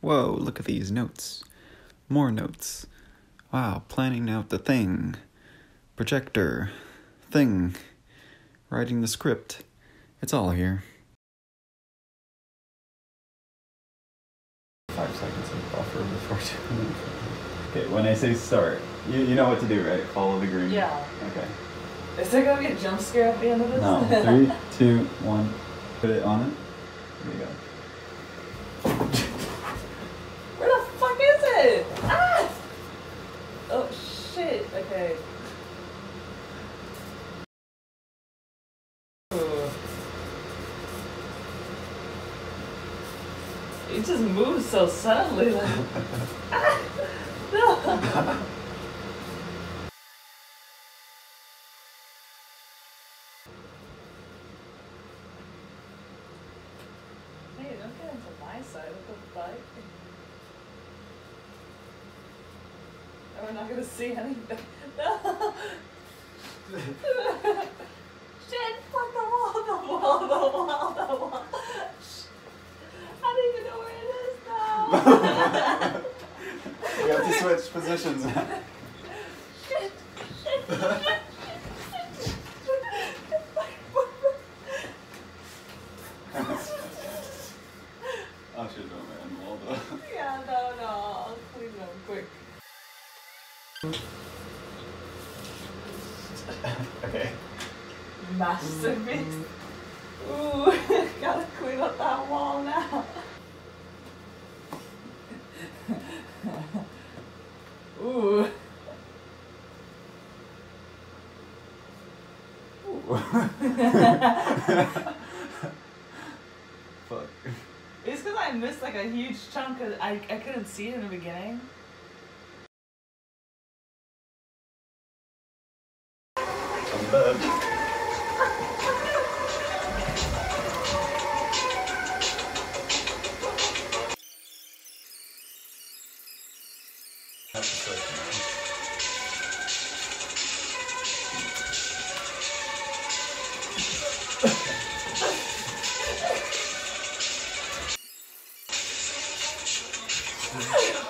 Whoa, look at these notes. More notes. Wow, planning out the thing. Projector. Thing. Writing the script. It's all here. Five seconds of buffer before doing Okay, when I say start, you, you know what to do, right? Follow the green. Yeah. Okay. Is there gonna be a jump scare at the end of this? No. Three, two, one. Put it on it. There you go. Where the fuck is it? Ah! Oh shit. Okay. Ooh. It just moves so suddenly. Like, ah! No. Hey, don't get into my side of the bike. And we're not gonna see anything. No! Shit! Fuck the wall, the wall, the wall, the wall. I don't even know where it is now. You have to switch positions. Shit! Shit! Shit! I should know man. Well done. Yeah, no, no, I'll clean them quick. okay. Masterpiece. Ooh, gotta clean up that wall now. Ooh. Fuck. It's because I missed like a huge chunk. Of, I I couldn't see it in the beginning. I'm. Mm.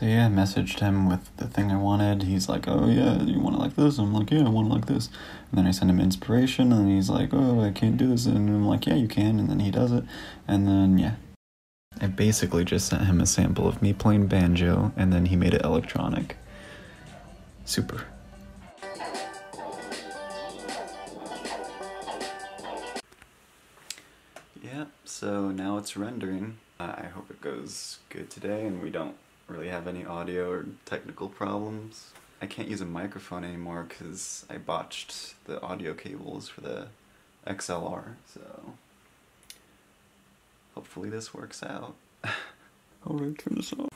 So yeah, I messaged him with the thing I wanted. He's like, "Oh yeah, you want it like this?" I'm like, "Yeah, I want it like this." And then I send him inspiration, and he's like, "Oh, I can't do this," and I'm like, "Yeah, you can." And then he does it, and then yeah, I basically just sent him a sample of me playing banjo, and then he made it electronic. Super. Yeah, so now it's rendering. Uh, I hope it goes good today and we don't really have any audio or technical problems. I can't use a microphone anymore because I botched the audio cables for the XLR, so hopefully this works out. Alright, turn this off.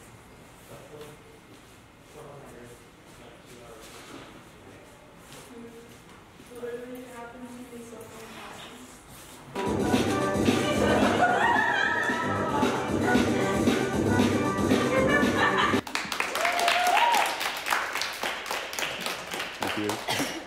You.